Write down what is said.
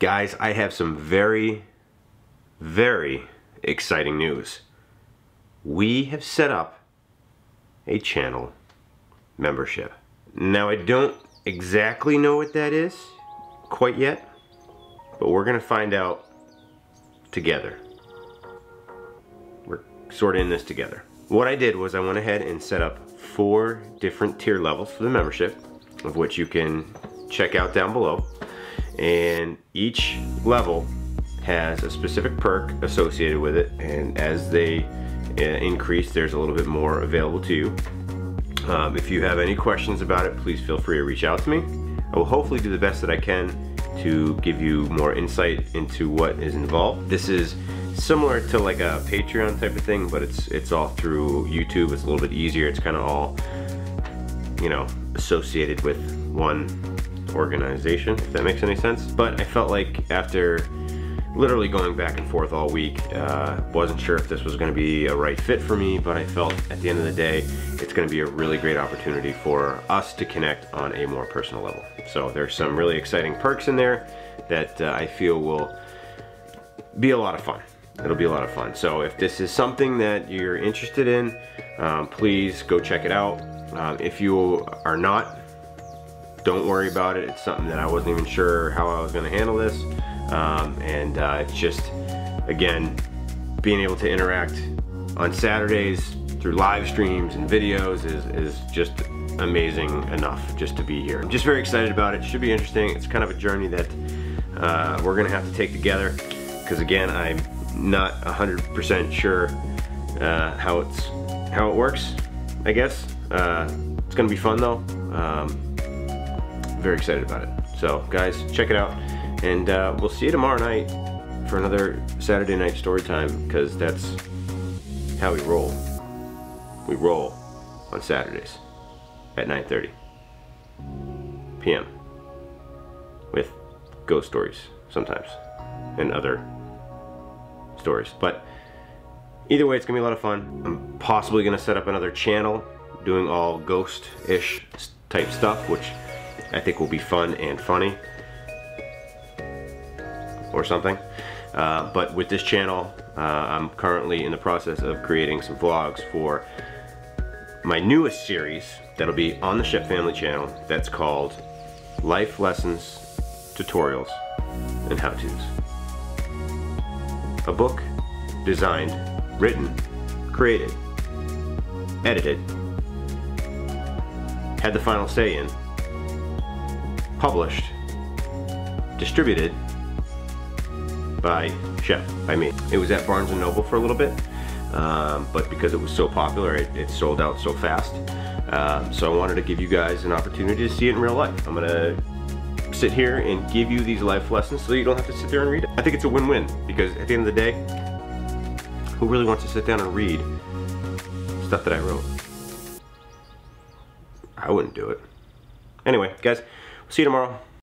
Guys, I have some very, very exciting news. We have set up a channel membership. Now, I don't exactly know what that is quite yet, but we're going to find out together. We're sort of in this together. What I did was I went ahead and set up four different tier levels for the membership, of which you can check out down below. And each level has a specific perk associated with it, and as they uh, increase, there's a little bit more available to you. Um, if you have any questions about it, please feel free to reach out to me. I will hopefully do the best that I can to give you more insight into what is involved. This is similar to like a Patreon type of thing, but it's it's all through YouTube. It's a little bit easier. It's kind of all, you know, associated with one organization, if that makes any sense. But I felt like after literally going back and forth all week. Uh, wasn't sure if this was going to be a right fit for me, but I felt at the end of the day, it's going to be a really great opportunity for us to connect on a more personal level. So there's some really exciting perks in there that uh, I feel will be a lot of fun. It'll be a lot of fun. So if this is something that you're interested in, um, please go check it out. Um, if you are not, don't worry about it. It's something that I wasn't even sure how I was going to handle this. Um, and uh, it's just, again, being able to interact on Saturdays through live streams and videos is, is just amazing enough just to be here. I'm just very excited about it. Should be interesting. It's kind of a journey that uh, we're gonna have to take together because again, I'm not 100% sure uh, how it's how it works, I guess. Uh, it's gonna be fun though. Um, very excited about it. So guys, check it out. And uh, we'll see you tomorrow night for another Saturday night story time because that's how we roll. We roll on Saturdays at 9.30 p.m. with ghost stories sometimes and other stories. But either way, it's gonna be a lot of fun. I'm possibly gonna set up another channel doing all ghost-ish type stuff, which I think will be fun and funny or something. Uh, but with this channel, uh, I'm currently in the process of creating some vlogs for my newest series that'll be on the Shep Family channel that's called Life Lessons, Tutorials, and How-Tos. A book designed, written, created, edited, had the final say in, published, distributed, by Shep, by me. It was at Barnes & Noble for a little bit, um, but because it was so popular, it, it sold out so fast. Um, so I wanted to give you guys an opportunity to see it in real life. I'm gonna sit here and give you these life lessons so you don't have to sit there and read it. I think it's a win-win because at the end of the day, who really wants to sit down and read stuff that I wrote? I wouldn't do it. Anyway, guys, see you tomorrow.